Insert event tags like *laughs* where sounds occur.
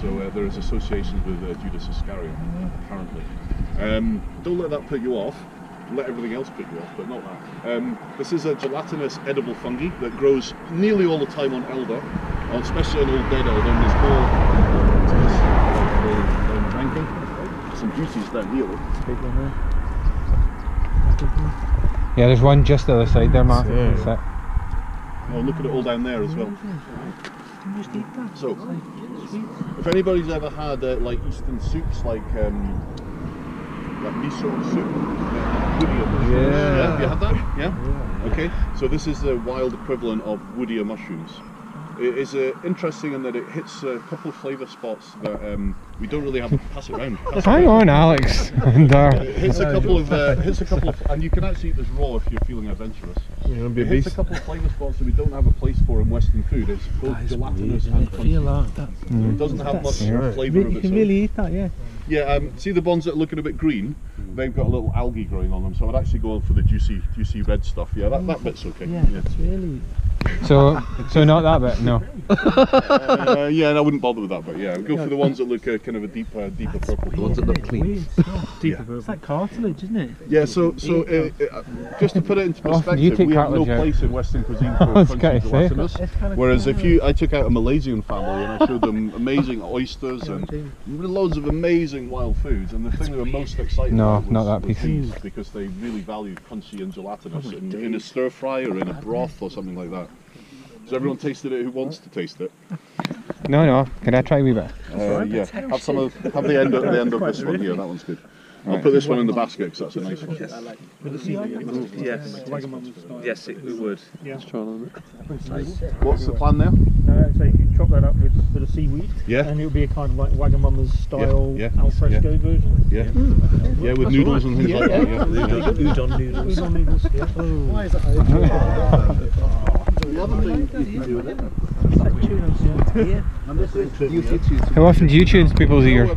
So uh, there is associations with uh, Judas Iscariot, apparently. Um, don't let that put you off. Let everything else put you off, but not that. Um, this is a gelatinous edible fungi that grows nearly all the time on elder, especially on old dead elder. And there's more to this, down the ankle. Some juices down here. though. Big there. Yeah, there's one just the other side there, Mark. Yeah. Oh, look at it all down there as well. So, if anybody's ever had uh, like Eastern soups, like um, like miso soup, mushrooms. Yeah. Have you had that? Yeah. Okay. So this is the wild equivalent of wood ear mushrooms. It is uh, interesting in that it hits a couple of flavour spots that um, we don't really have. Pass it around. Pass *laughs* it Hang around. on, Alex. and, uh, It hits a couple of uh, hits a couple of, and you can actually eat this raw if you're feeling adventurous. You're gonna be a It hits a couple of flavour spots that we don't have a place for in Western food. It's both gelatinous and crunchy. like that. It doesn't have much Right. flavour of You can really eat that, yeah. Yeah, um, see the ones that are looking a bit green? They've got a little algae growing on them, so I'd actually go for the juicy, juicy red stuff. Yeah, that, that bit's okay. Yeah, it's really. So, so not that bit. No. Uh, yeah, and I wouldn't bother with that, but yeah, go for the ones that look uh, kind of a deeper, deeper purple. The ones that look clean. Yeah. It's like cartilage, isn't it? Yeah, so so uh, uh, just to put it into How you perspective, take we have no out? place in Western cuisine *laughs* for was crunchy gonna gelatinous. It's kind of Whereas if you, I took out a Malaysian family and I showed them *laughs* amazing oysters and loads of amazing wild foods, and the thing they were most excited No, about was, not that was piece. these, because they really valued crunchy and gelatinous in, in a stir fry or in a broth or something like that. So everyone tasted it who wants to taste it. No, no. Can I try a wee bit? Uh, yeah, have some of have the end of the end of this one here. That one's good. I'll put this one in the basket because that's a nice one. Yes, yes, it would. What's the plan now? Uh, so you can chop that up with a bit of seaweed, Yeah. and it'll be a kind of like Wagamama's style Yeah, yeah, al fresco version. Yeah, yeah, with noodles and things like that. Yeah, yeah. Udon noodles. Udon noodles. Yeah. Why is that? *laughs* The other thing you can do with it. Like tuna, yeah. How often do you tune people's ears?